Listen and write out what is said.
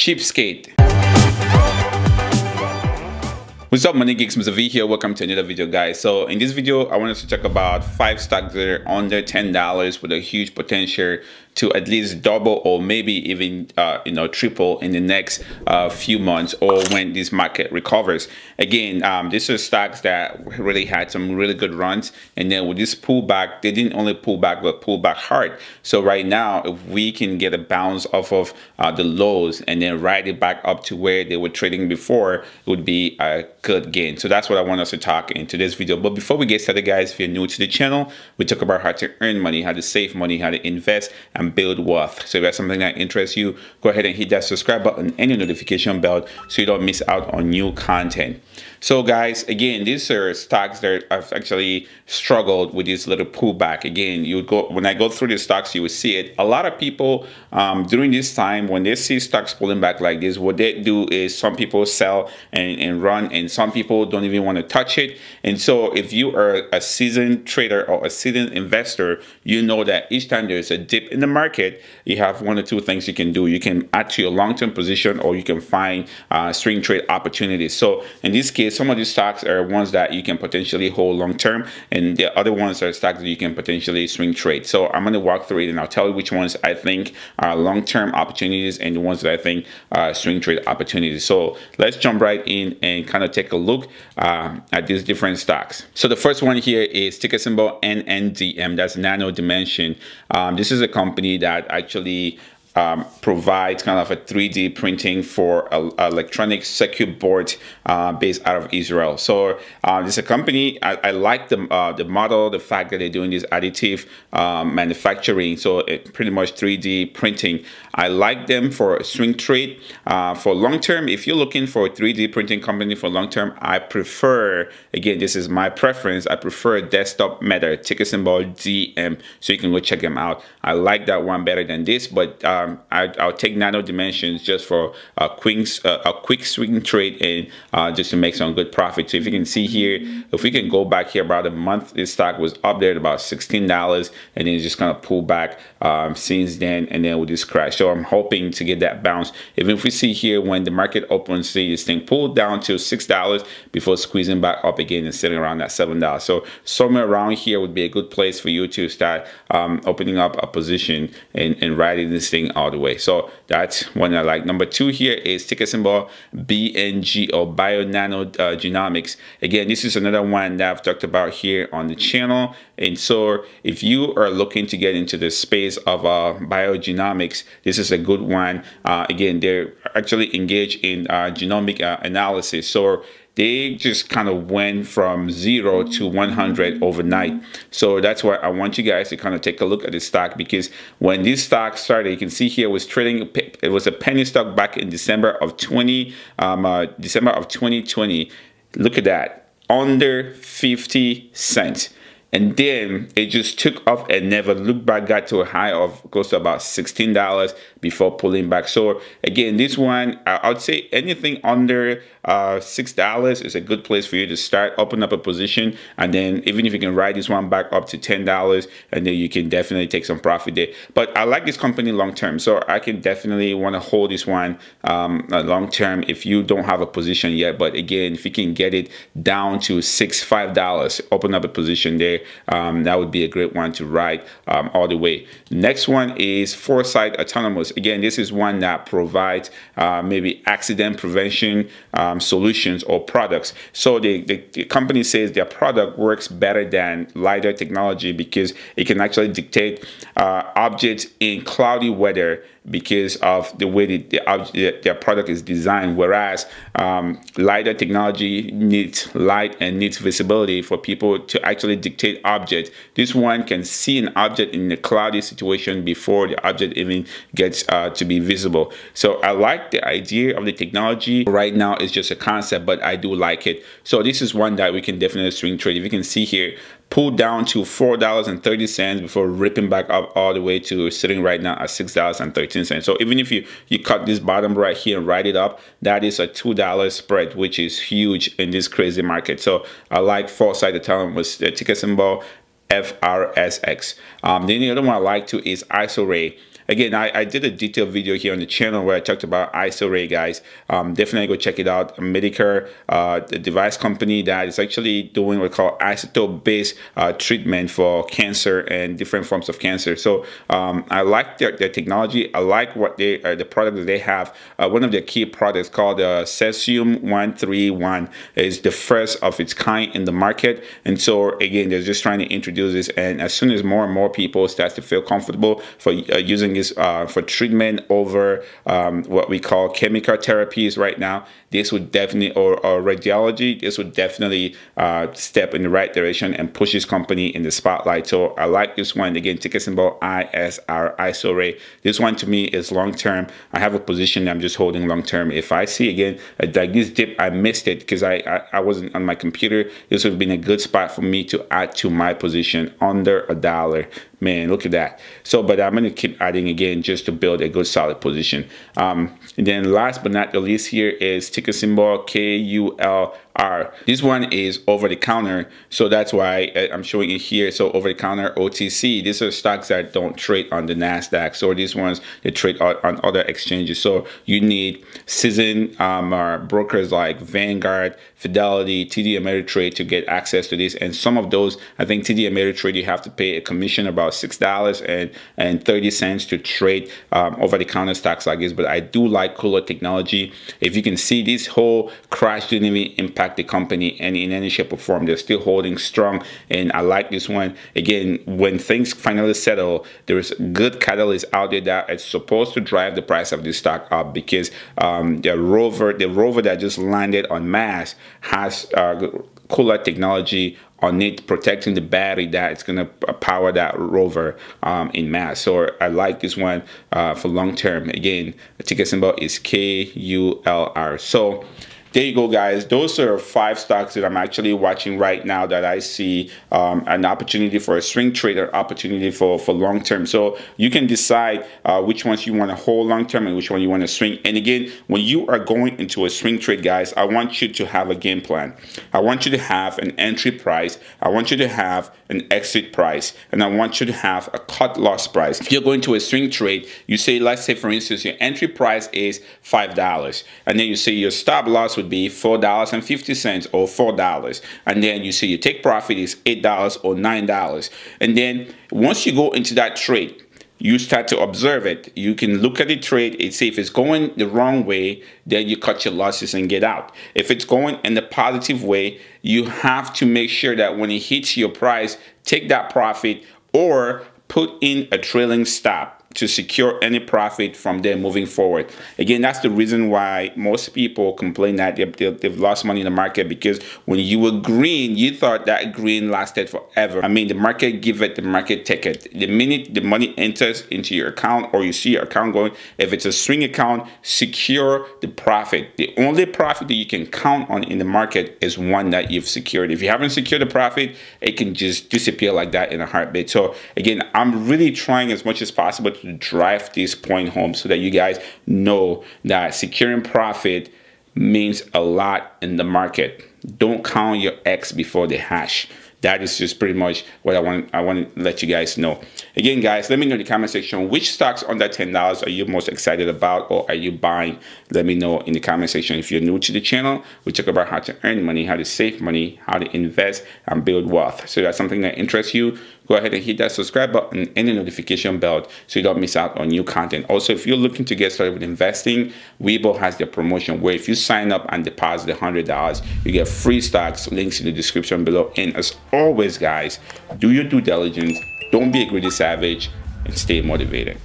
Cheapskate. What's up money geeks Mr. V here welcome to another video guys so in this video I wanted to talk about five stocks that are under ten dollars with a huge potential to at least double or maybe even uh, you know triple in the next uh, few months or when this market recovers. Again, um, these are stocks that really had some really good runs, and then with this pullback, they didn't only pull back but pull back hard. So right now, if we can get a bounce off of uh, the lows and then ride it back up to where they were trading before, it would be a good gain. So that's what I want us to talk in today's video. But before we get started, guys, if you're new to the channel, we talk about how to earn money, how to save money, how to invest, and build wealth. So if that's something that interests you, go ahead and hit that subscribe button and your notification bell so you don't miss out on new content. So guys, again, these are stocks that I've actually struggled with this little pullback. Again, you go when I go through the stocks, you will see it. A lot of people um, during this time, when they see stocks pulling back like this, what they do is some people sell and, and run, and some people don't even want to touch it. And so if you are a seasoned trader or a seasoned investor, you know that each time there's a dip in the market, you have one or two things you can do. You can add to your long-term position or you can find uh, swing trade opportunities. So in this case, some of these stocks are ones that you can potentially hold long term, and the other ones are stocks that you can potentially swing trade. So I'm going to walk through it and I'll tell you which ones I think are long term opportunities and the ones that I think are swing trade opportunities. So let's jump right in and kind of take a look uh, at these different stocks. So the first one here is ticker symbol NNDM, that's Nano Dimension. Um, this is a company that actually um, provides kind of a 3D printing for a, a electronic circuit board uh, based out of Israel. So uh, this is a company, I, I like the, uh, the model, the fact that they're doing this additive um, manufacturing, so it pretty much 3D printing. I like them for swing trade. Uh, for long term, if you're looking for a 3D printing company for long term, I prefer, again, this is my preference, I prefer Desktop Metal, ticker symbol DM, so you can go check them out. I like that one better than this, but uh, um, I, will take nano dimensions just for a quick, uh, a quick swing trade and uh, just to make some good profit. So if you can see here, if we can go back here about a month, this stock was up there at about $16 and then just kind of pull back um, since then and then with just crash. So I'm hoping to get that bounce. Even if we see here when the market opens, see this thing pulled down to $6 before squeezing back up again and sitting around that $7. So somewhere around here would be a good place for you to start um, opening up a position and, and riding this thing all the way. So that's one I like. Number two here is ticker symbol BNG or Bio Nano uh, Genomics. Again, this is another one that I've talked about here on the channel. And so if you are looking to get into the space of uh, biogenomics, this is a good one. Uh, again, they're actually engaged in uh, genomic uh, analysis. So they just kind of went from zero to 100 overnight. So that's why I want you guys to kind of take a look at the stock because when this stock started, you can see here it was trading, it was a penny stock back in December of 20, um, uh, December of 2020. Look at that, under 50 cents. And then it just took off and never looked back, got to a high of close to about $16 before pulling back. So again, this one, I would say anything under uh, $6 is a good place for you to start, open up a position. And then even if you can ride this one back up to $10, and then you can definitely take some profit there. But I like this company long term. So I can definitely want to hold this one um, long term if you don't have a position yet. But again, if you can get it down to six, $5, open up a position there um, that would be a great one to ride um, all the way. Next one is Foresight Autonomous. Again, this is one that provides uh, maybe accident prevention um, solutions or products. So the, the, the, company says their product works better than LiDAR technology because it can actually dictate uh, objects in cloudy weather because of the way the, the, their product is designed. Whereas um, LiDAR technology needs light and needs visibility for people to actually dictate objects. This one can see an object in a cloudy situation before the object even gets uh, to be visible. So I like the idea of the technology. Right now it's just a concept, but I do like it. So this is one that we can definitely swing trade. If you can see here, pulled down to $4.30 before ripping back up all the way to sitting right now at $6.13. So even if you, you cut this bottom right here and write it up, that is a $2 spread, which is huge in this crazy market. So I like Foresight to tell them was the ticker symbol FRSX. Um, then the other one I like too is IsoRay. Again, I, I did a detailed video here on the channel where I talked about Isoray, guys. Um, definitely go check it out. Medicare, uh, the device company that is actually doing what we call isotope-based uh, treatment for cancer and different forms of cancer. So um, I like their, their technology. I like what they uh, the product that they have. Uh, one of their key products called uh, Cesium 131 is the first of its kind in the market. And so again, they're just trying to introduce this. And as soon as more and more people start to feel comfortable for uh, using this uh, for treatment over um, what we call chemical therapies right now, this would definitely, or, or radiology, this would definitely uh, step in the right direction and push this company in the spotlight. So I like this one. Again, ticker symbol ISR, ISORAY. This one to me is long term. I have a position I'm just holding long term. If I see again, like this dip, I missed it because I, I, I wasn't on my computer. This would have been a good spot for me to add to my position under a dollar man look at that. So but i'm going to keep adding again just to build a good solid position. Um, and then last but not the least here is ticker symbol KUL R. This one is over the counter, so that's why uh, I'm showing it here. So over the counter OTC, these are stocks that don't trade on the NASDAQ. So these ones, they trade on other exchanges. So you need seasoned um, or brokers like Vanguard, Fidelity, TD Ameritrade to get access to this. And some of those, I think TD Ameritrade, you have to pay a commission about $6 and, and 30 cents to trade um, over the counter stocks like this. But I do like KULR Technology. If you can see this whole crash didn't even impact the company and in any shape or form. They're still holding strong. And I like this one. Again, when things finally settle, there's good catalyst out there that is supposed to drive the price of this stock up because um, the rover, the rover that just landed on Mars has uh, KULR technology on it protecting the battery that it's going to power that rover um, in Mars. So I like this one uh, for long term. Again, the ticker symbol is KULR. So there you go guys. Those are five stocks that i'm actually watching right now that i see um, an opportunity for a swing trader opportunity for for long term. So you can decide uh, which ones you want to hold long term and which one you want to swing. And again when you are going into a swing trade guys i want you to have a game plan. I want you to have an entry price. I want you to have an exit price. And i want you to have a cut loss price. If you're going to a swing trade you say let's say for instance your entry price is five dollars. And then you say your stop loss would be $4.50 or $4. And then you see your take profit is $8 or $9. And then once you go into that trade, you start to observe it. You can look at the trade and see if it's going the wrong way, then you cut your losses and get out. If it's going in the positive way, you have to make sure that when it hits your price, take that profit or put in a trailing stop to secure any profit from there moving forward. Again, that's the reason why most people complain that they've, lost money in the market because when you were green, you thought that green lasted forever. I mean, the market give it, the market take it. The minute the money enters into your account or you see your account going, if it's a swing account, secure the profit. The only profit that you can count on in the market is one that you've secured. If you haven't secured the profit, it can just disappear like that in a heartbeat. So again, I'm really trying as much as possible to drive this point home so that you guys know that securing profit means a lot in the market. Don't count your X before the hash that is just pretty much what I want I want to let you guys know. Again, guys, let me know in the comment section which stocks under $10 are you most excited about or are you buying? Let me know in the comment section. If you're new to the channel, we talk about how to earn money, how to save money, how to invest and build wealth. So that's something that interests you, go ahead and hit that subscribe button and the notification bell so you don't miss out on new content. Also, if you're looking to get started with investing, Webull has their promotion where if you sign up and deposit $100, you get free stocks, links in the description below. And as always, guys, do your due diligence, don't be a greedy savage, and stay motivated.